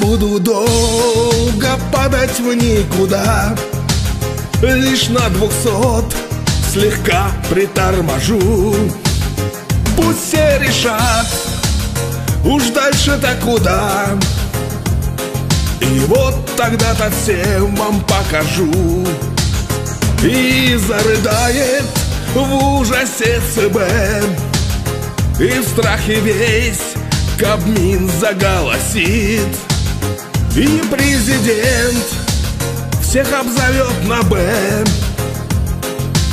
буду долго падать в никуда Лишь на двухсот слегка приторможу. Пусть все решат, уж дальше-то куда. И вот тогда-то всем вам покажу. И зарыдает в ужасе ЦБ И в страхе весь Кабмин заголосит. И президент всех обзовет на «Б»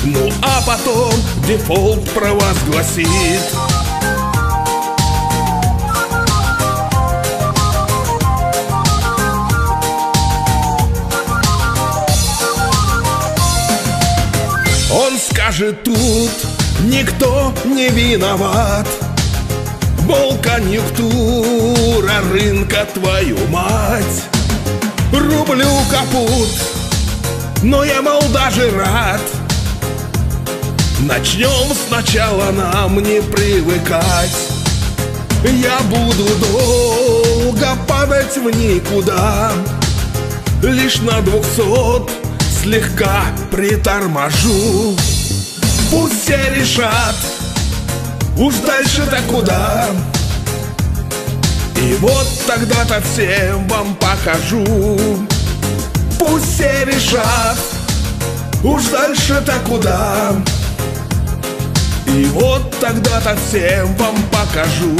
Ну а потом дефолт провозгласит. Он скажет тут, никто не виноват конъюнктура рынка, твою мать. Рублю капут, но я, мол, даже рад. Начнем сначала нам не привыкать. Я буду долго падать в никуда. Лишь на двухсот слегка приторможу. Пусть все решат, уж дальше-то куда И вот тогда-то всем вам покажу Пусть все решат, уж дальше-то куда. И вот тогда-то всем вам покажу